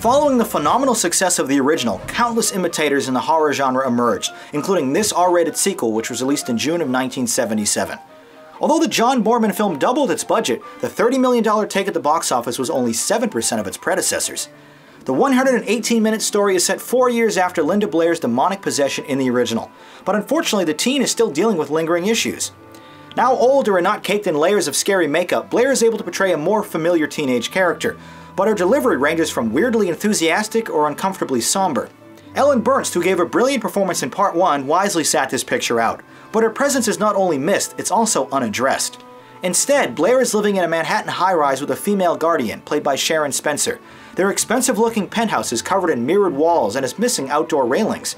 Following the phenomenal success of the original, countless imitators in the horror genre emerged, including this R-rated sequel which was released in June of 1977. Although the John Boorman film doubled its budget, the $30 million take at the box office was only 7% of its predecessors. The 118-minute story is set four years after Linda Blair's demonic possession in the original, but unfortunately the teen is still dealing with lingering issues. Now older and not caked in layers of scary makeup, Blair is able to portray a more familiar teenage character, but her delivery ranges from weirdly enthusiastic or uncomfortably somber. Ellen Burstyn, who gave a brilliant performance in part 1, wisely sat this picture out, but her presence is not only missed, it's also unaddressed. Instead, Blair is living in a Manhattan high-rise with a female guardian, played by Sharon Spencer. Their expensive-looking penthouse is covered in mirrored walls and is missing outdoor railings.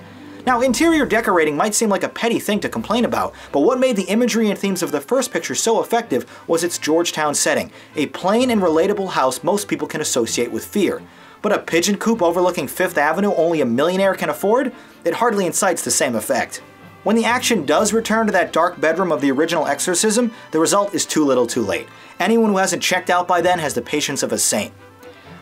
Now, interior decorating might seem like a petty thing to complain about, but what made the imagery and themes of the first picture so effective was its Georgetown setting, a plain and relatable house most people can associate with fear. But a pigeon coop overlooking Fifth Avenue only a millionaire can afford? It hardly incites the same effect. When the action does return to that dark bedroom of the original exorcism, the result is too little too late. Anyone who hasn't checked out by then has the patience of a saint.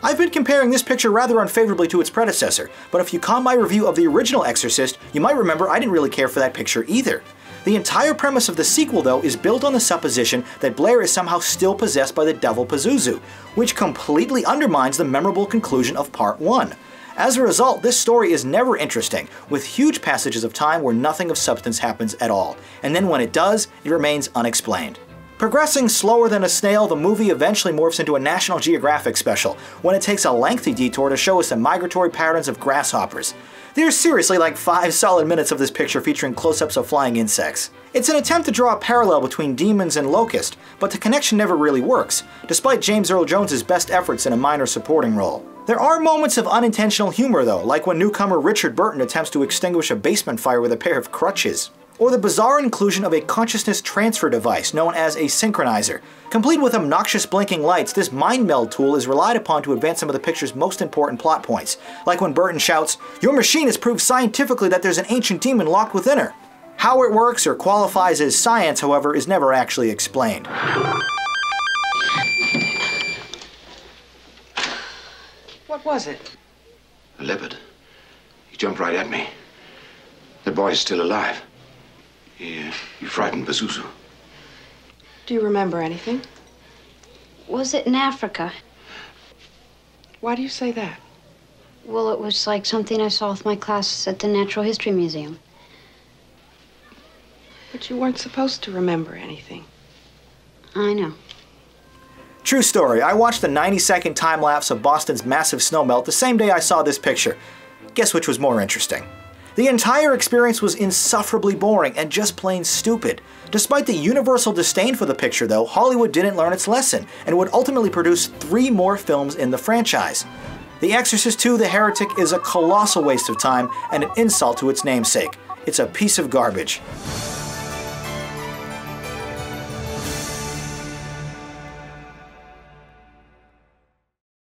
I've been comparing this picture rather unfavorably to its predecessor, but if you caught my review of the original Exorcist, you might remember I didn't really care for that picture either. The entire premise of the sequel, though, is built on the supposition that Blair is somehow still possessed by the devil Pazuzu, which completely undermines the memorable conclusion of Part 1. As a result, this story is never interesting, with huge passages of time where nothing of substance happens at all, and then when it does, it remains unexplained. Progressing slower than a snail, the movie eventually morphs into a National Geographic special, when it takes a lengthy detour to show us the migratory patterns of grasshoppers. There's seriously like 5 solid minutes of this picture featuring close-ups of flying insects. It's an attempt to draw a parallel between demons and locust, but the connection never really works, despite James Earl Jones' best efforts in a minor supporting role. There are moments of unintentional humor though, like when newcomer Richard Burton attempts to extinguish a basement fire with a pair of crutches. Or the bizarre inclusion of a consciousness transfer device known as a synchronizer. Complete with obnoxious blinking lights, this mind meld tool is relied upon to advance some of the picture's most important plot points, like when Burton shouts, Your machine has proved scientifically that there's an ancient demon locked within her. How it works or qualifies as science, however, is never actually explained. What was it? A leopard. He jumped right at me. The boy's still alive. He, uh, he frightened Pazuzu. Do you remember anything? Was it in Africa? Why do you say that? Well, it was like something I saw with my class at the Natural History Museum. But you weren't supposed to remember anything. I know. True story, I watched the 90 second time lapse of Boston's massive snowmelt the same day I saw this picture. Guess which was more interesting? The entire experience was insufferably boring and just plain stupid. Despite the universal disdain for the picture though, Hollywood didn't learn its lesson and would ultimately produce three more films in the franchise. The Exorcist II The Heretic is a colossal waste of time and an insult to its namesake. It's a piece of garbage.